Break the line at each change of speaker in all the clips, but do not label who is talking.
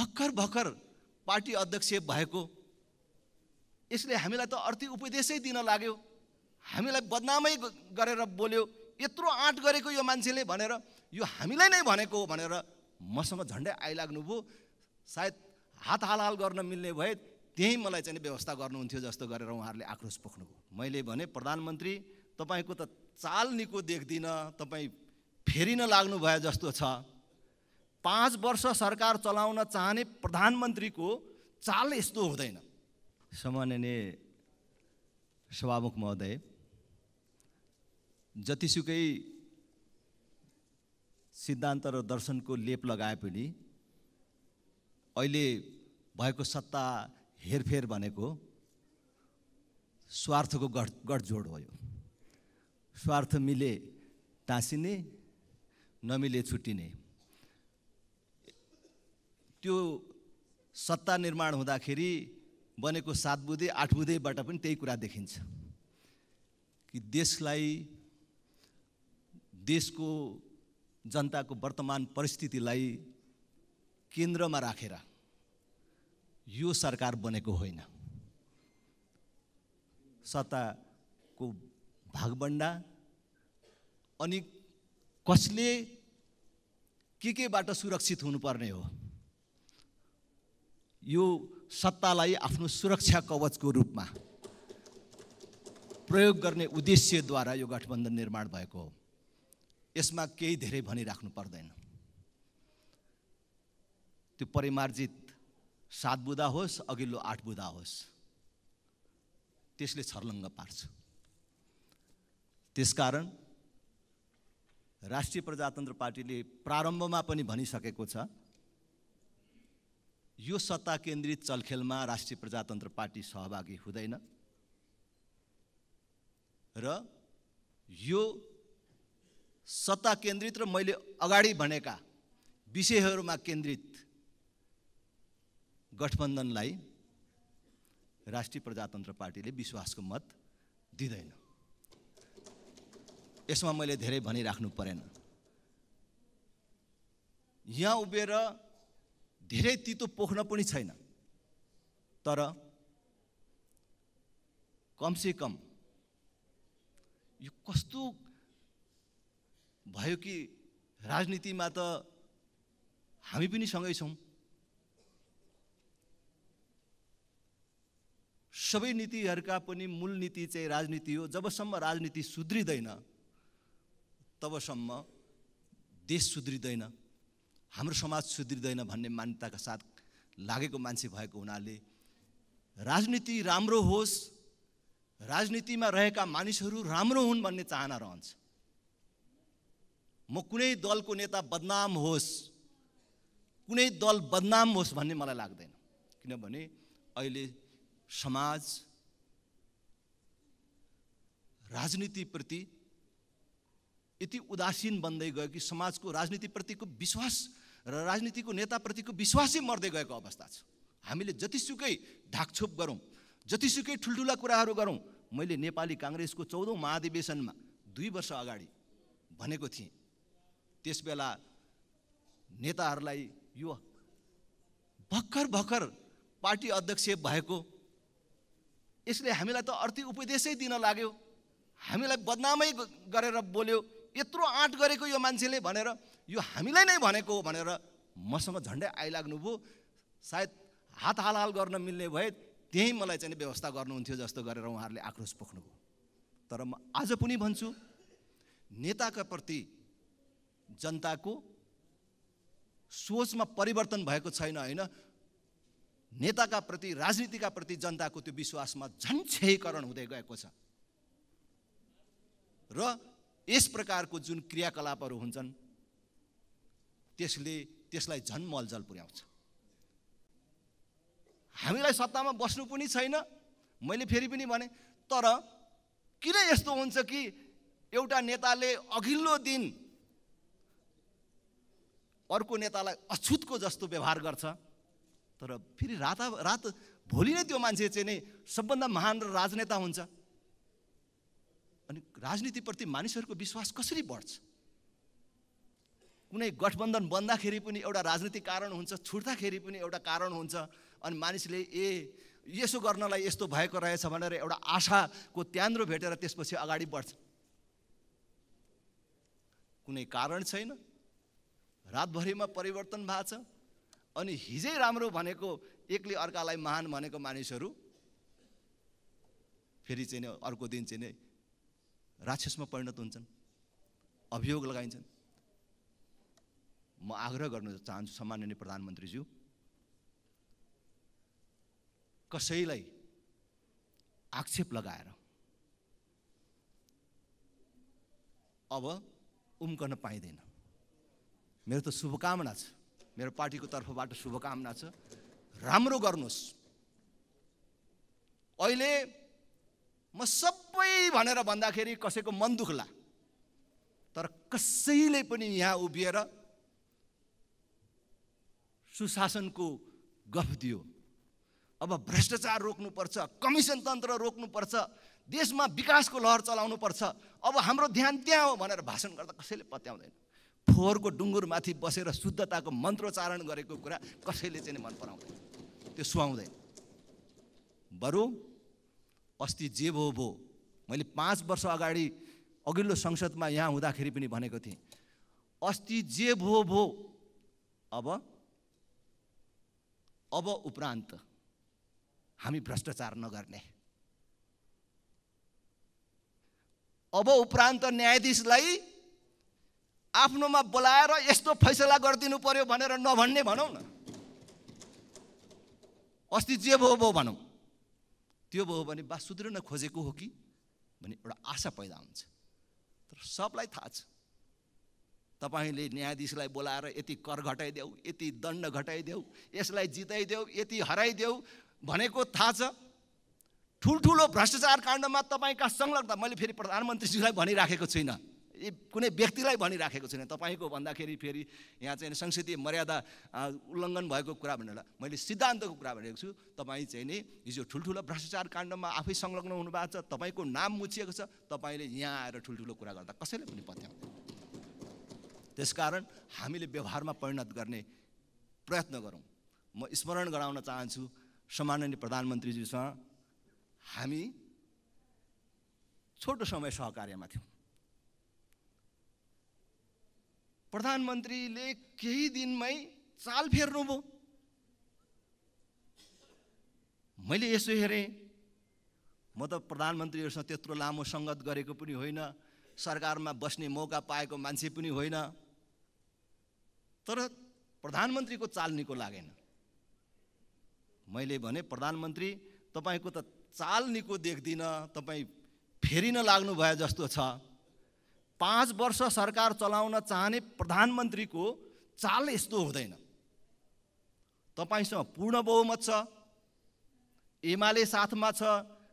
भर्खर भर्खर पार्टी अध्यक्ष भएको। यसले हामीलाई त अर्थी उपदेशै दिन लाग्यो। हामीलाई बदनामै गरेर बोल्यो यत्रो आँट गरेको यो मान्छेले भनेर यो हामीलाई नै भनेको भनेर मसँग झन्डै आइलाग्नुभयो सायद हात हालहाल गर्न मिल्ने भए त्यहीँ मलाई चाहिँ व्यवस्था गर्नुहुन्थ्यो जस्तो गरेर उहाँहरूले आक्रोश पोख्नुभयो मैले भने प्रधानमन्त्री तपाईँको त चाल निको देख्दिनँ तपाईँ फेरिन लाग्नु भयो जस्तो छ। पाँच वर्ष सरकार चलाउन चाहने प्रधानमन्त्रीको चाल यस्तो हुँदैन। सामान्य सभामुख महोदय जतिसुकै सिद्धान्त र दर्शनको लेप लगाए पनि अहिले भएको सत्ता हेरफेर भनेको स्वार्थको गठ गठजोड हो यो। स्वार्थ मिले टाँसिने नमिले छुट्टिने त्यो सत्ता निर्माण हुँदाखेरि बनेको सात बुधे आठ बुधेबाट पनि त्यही कुरा देखिन्छ। कि देशलाई देशको जनताको वर्तमान परिस्थितिलाई केन्द्रमा राखेर यो सरकार बनेको होइन। सत्ताको भागबन्डा अनि कसले के केबाट सुरक्षित हुनुपर्ने हो? यो सत्तालाई आफ्नो सुरक्षा कवचको रूपमा प्रयोग गर्ने उद्देश्यद्वारा यो गठबन्धन निर्माण भएको हो। यसमा केही धेरै भनिराख्नु पर्दैन। त्यो परिमार्जित सात बुधा होस् अघिल्लो आठ बुधा होस् त्यसले छर्लङ्ग पार्छ। त्यसकारण राष्ट्रिय प्रजातन्त्र पार्टीले प्रारम्भमा पनि भनिसकेको छ यो सत्ता केन्द्रित चलखेलमा राष्ट्रिय प्रजातन्त्र पार्टी सहभागी हुँदैन। र यो सत्ता केन्द्रित र मैले अगाडि भनेका विषयहरूमा केन्द्रित गठबन्धनलाई राष्ट्रिय प्रजातन्त्र पार्टीले विश्वासको मत दिँदैन। यसमा मैले धेरै भनिराख्नु परेन। यहाँ उभिएर धेरै तितो पोख्न पनि छैन। तर कमसे कम यो कस्तो भयो कि राजनीतिमा त हामी पनि सँगै छौँ। सबै नीतिहरूका पनि मूल नीति चाहिँ राजनीति हो। जबसम्म राजनीति सुध्रिँदैन तबसम्म देश सुध्रिँदैन। हाम्रो समाज सुध्रिँदैन भन्ने मान्यताका साथ लागेको मान्छे भएको हुनाले राजनीति राम्रो होस् राजनीतिमा रहेका मानिसहरू राम्रो हुन् भन्ने चाहना रहन्छ। म कुनै दलको नेता बदनाम होस् कुनै दल बदनाम होस् भन्ने मलाई लाग्दैन। किनभने अहिले समाज राजनीतिप्रति यति उदासीन बन्दै गयो कि समाजको राजनीतिप्रतिको विश्वास र राजनीतिको नेताप्रतिको विश्वासै मर्दै गएको अवस्था छ। हामीले जतिसुकै ढाकछोप गरौँ जतिसुकै ठुल्ठुला कुराहरू गरौँ मैले नेपाली काङ्ग्रेसको चौधौँ महाधिवेशनमा दुई वर्ष अगाडि भनेको थिएँ त्यसबेला नेताहरूलाई यो भर्खर भर्खर पार्टी अध्यक्ष भएको यसले हामीलाई त अर्थी उपदेशै दिन लाग्यो हामीलाई बदनामै गरेर बोल्यो यत्रो आँट गरेको यो मान्छेले भनेर यो हामीलाई नै भनेको भनेर मसँग झन्डै आइलाग्नुभयो सायद हात हालहाल गर्न मिल्ने भए त्यहीँ मलाई चाहिँ व्यवस्था गर्नुहुन्थ्यो जस्तो गरेर उहाँहरूले आक्रोश पोख्नुभयो। तर म आज पनि भन्छु नेताका प्रति जनताको सोचमा परिवर्तन भएको छैन होइन? नेताका प्रति राजनीतिका प्रति जनताको त्यो विश्वासमा झन् क्षयीकरण हुँदै गएको छ। र यस प्रकारको जुन क्रियाकलापहरू हुन्छन् त्यसले त्यसलाई झन् मलजल पुर्याउँछ। हामीलाई सत्तामा बस्नु पनि छैन। मैले फेरि पनि भने तर किन यस्तो हुन्छ कि एउटा नेताले अघिल्लो दिन अर्को नेतालाई अछुतको जस्तो व्यवहार गर्छ तर फेरि राता रात भोलि नै त्यो मान्छे चाहिँ नै सबभन्दा महान र राजनेता हुन्छ। अनि राजनीतिप्रति मानिसहरूको विश्वास कसरी बढ्छ? कुनै गठबन्धन बन्दाखेरि पनि एउटा राजनीतिक कारण हुन्छ छुट्दाखेरि पनि एउटा कारण हुन्छ अनि मानिसले ए यसो गर्नलाई यस्तो भएको रहेछ भनेर एउटा आशाको त्यान्द्रो भेटेर त्यसपछि अगाडि बढ्छ। कुनै कारण छैन। रातभरिमा परिवर्तन भएको छ अनि हिजै राम्रो भनेको एकले अर्कालाई महान भनेको मानिसहरू फेरि चाहिँ अर्को दिन चाहिँ राक्षसमा परिणत हुन्छन् अभियोग लगाइन्छन्। म आग्रह गर्न चाहन्छु सामान्य प्रधानमन्त्रीज्यू कसैलाई आक्षेप लगाएर अब उम्कन पाइँदैन। मेरो त शुभकामना छ मेरो पार्टीको तर्फबाट शुभकामना छ। राम्रो गर्नुहोस्। अहिले म सबै भनेर भन्दाखेरि कसैको मन दुख्ला। तर कसैले पनि यहाँ उभिएर सुशासनको गफ दियो। अब भ्रष्टाचार रोक्नुपर्छ कमिसन तन्त्र रोक्नुपर्छ देशमा विकासको लहर चलाउनुपर्छ। अब हाम्रो ध्यान त्यहाँ हो भनेर भाषण गर्दा कसैले पत्याउँदैन। फोहोरको डुङ्गुरमाथि बसेर शुद्धताको मन्त्रोच्चारण गरेको कुरा कसैले चाहिँ मन पराउँदैन। त्यो सुहाउँदैन। बरु अस्ति जे भो भो। मैले पाँच वर्ष अगाडि अघिल्लो संसदमा यहाँ हुँदाखेरि पनि भनेको थिएँ। अस्ति जे भो भो अब अब उपरान्त हामी भ्रष्टाचार नगर्ने। अब उपरान्त न्यायाधीशलाई आफ्नोमा बोलाएर यस्तो फैसला गरिदिनु पर्यो भनेर नभन्ने भनौँ न। अस्ति जे भयो भयो भनौँ। त्यो भयो भने बा सुध्रिन खोजेको हो कि भने एउटा आशा पैदा हुन्छ। तर सबलाई थाहा छ। तपाईँले न्यायाधीशलाई बोलाएर यति कर घटाइदेऊ यति दण्ड घटाइदेऊ यसलाई जिताइदेऊ यति हराइदेऊ भनेको थाहा छ। ठुल्ठुलो भ्रष्टाचार काण्डमा तपाईँका संलग्न मैले फेरि प्रधानमन्त्रीजीलाई भनिराखेको छुइनँ। कुनै व्यक्तिलाई भनिराखेको छैन। तपाईँको भन्दाखेरि फेरि यहाँ चाहिँ संसदीय मर्यादा उल्लङ्घन भएको कुरा भनेर मैले सिद्धान्तको कुरा भनेको छु। तपाईँ चाहिँ नि हिजो ठुल्ठुलो भ्रष्टाचार काण्डमा आफै संलग्न हुनुभएको छ तपाईँको नाम मुछिएको छ तपाईँले यहाँ आएर ठुल्ठुलो कुरा गर्दा कसैले पनि पत्याउँदैन त्यसकारण हामीले व्यवहारमा परिणत गर्ने प्रयत्न गरौँ। म स्मरण गराउन चाहन्छु सम्माननीय प्रधानमन्त्रीजीसँग हामी छोटो समय सहकार्यमा थियौँ। प्रधानमन्त्रीले केही दिनमै चाल फेर्नुभयो मैले यसो हेरेँ म त प्रधानमन्त्रीहरूसँग त्यत्रो लामो सङ्गत गरेको पनि होइन सरकारमा बस्ने मौका पाएको मान्छे पनि होइन तर प्रधानमन्त्रीको चाल निको लागेन। मैले भने प्रधानमन्त्री तपाईँको त चाल निको देख्दिनँ तपाईँ फेरि लाग्नु भयो जस्तो छ। पाँच वर्ष सरकार चलाउन चाहने प्रधानमन्त्रीको चाल यस्तो हुँदैन। तपाईँसँग पूर्ण बहुमत छ एमाले साथमा छ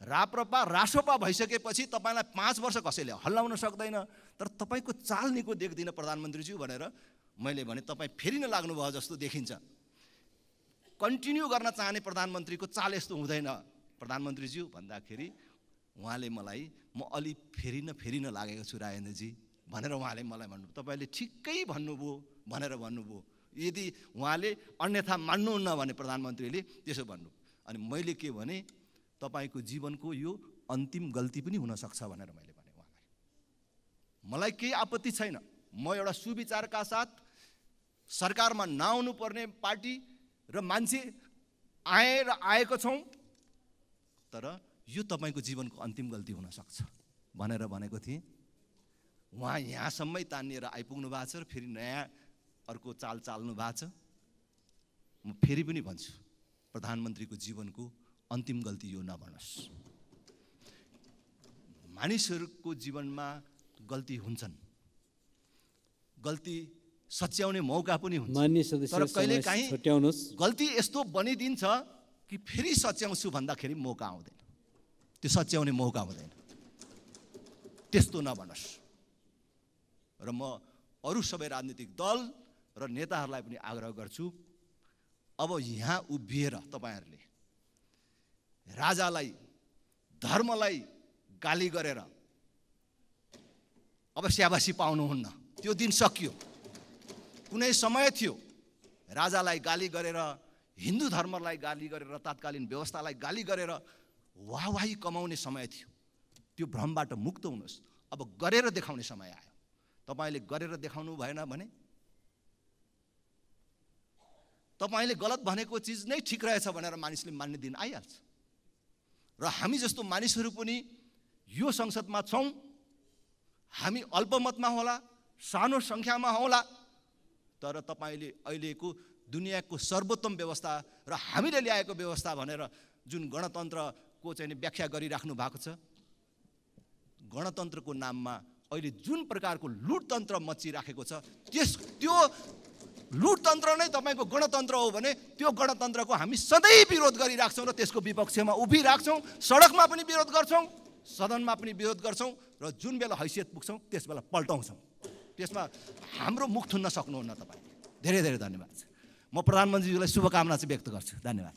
राप्रपा रासोपा भइसकेपछि तपाईँलाई पाँच वर्ष कसैले हल्लाउन सक्दैन। तर तपाईँको चाल निको देख्दिनँ प्रधानमन्त्रीज्यू भनेर मैले भने तपाईँ फेरि नै लाग्नुभयो जस्तो देखिन्छ। कन्टिन्यू गर्न चाहने प्रधानमन्त्रीको चाल यस्तो हुँदैन। प्रधानमन्त्रीज्यू भन्दाखेरि उहाँले मलाई म अलि फेरि न फेरि न लागेको छु राजेन्द्रजी भनेर उहाँले मलाई भन्नु तपाईँले ठिक्कै भन्नुभयो भनेर भन्नुभयो। यदि उहाँले अन्यथा मान्नुहुन्न भने प्रधानमन्त्रीले त्यसो भन्नु। अनि मैले के भने तपाईँको जीवनको यो अन्तिम गल्ती पनि हुनसक्छ भनेर मैले भने उहाँलाई। मलाई केही आपत्ति छैन। म एउटा सुविचारका साथ सरकारमा नआउनु पर्ने पार्टी र मान्छे आएर आएको छौँ तर यो तपाईँको जीवनको अन्तिम गल्ती हुनसक्छ भनेर भनेको थिएँ। उहाँ यहाँसम्मै तानिएर आइपुग्नु भएको छ र फेरि नयाँ अर्को चाल चाल्नु भएको छ। म फेरि पनि भन्छु प्रधानमन्त्रीको जीवनको अन्तिम गल्ती यो नभनोस्। मानिसहरूको जीवनमा गल्ती हुन्छन्। गल्ती सच्याउने मौका पनि हुन्छ। तर कहिले काहीँ गल्ती यस्तो बनिदिन्छ कि फेरि सच्याउँछु भन्दाखेरि मौका आउँदैन। त्यो सच्याउने मौका हुँदैन। त्यस्तो नभनोस् र म अरू सबै राजनीतिक दल र नेताहरूलाई पनि आग्रह गर्छु अब यहाँ उभिएर तपाईँहरूले राजालाई धर्मलाई गाली गरेर अब स्याबासी पाउनुहुन्न। त्यो दिन सकियो। कुनै समय थियो राजालाई गाली गरेर हिन्दू धर्मलाई गाली गरेर तात्कालीन व्यवस्थालाई गाली गरेर वाहवाही कमाउने समय थियो। त्यो भ्रमबाट मुक्त हुनुहोस्। अब गरेर देखाउने समय आयो। तपाईँले गरेर देखाउनु भएन भने? तपाईँले गलत भनेको चिज नै ठिक रहेछ भनेर मानिसले मान्ने दिन आइहाल्छ। र हामी जस्तो मानिसहरू पनि यो संसदमा छौँ। हामी अल्पमतमा होला सानो सङ्ख्यामा होला। तर तपाईँले अहिलेको दुनियाँको सर्वोत्तम व्यवस्था र हामीले ल्याएको व्यवस्था भनेर जुन गणतन्त्रको चाहिँ व्याख्या गरिराख्नु भएको छ? गणतन्त्रको नाममा अहिले जुन प्रकारको लुटतन्त्र मचिराखेको छ त्यस त्यो लुटतन्त्र नै तपाईँको गणतन्त्र हो भने त्यो गणतन्त्रको हामी सधैँ विरोध गरिराख्छौँ र त्यसको विपक्षमा उभिराख्छौँ सडकमा पनि विरोध गर्छौँ सदनमा पनि विरोध गर्छौँ र जुन बेला हैसियत पुग्छौँ त्यस बेला पल्टाउँछौँ। त्यसमा हाम्रो मुख थुन्न सक्नुहुन्न तपाईँ। धेरै धेरै धन्यवाद। म प्रधानमन्त्रीज्यूलाई शुभकामना चाहिँ व्यक्त गर्छु। धन्यवाद।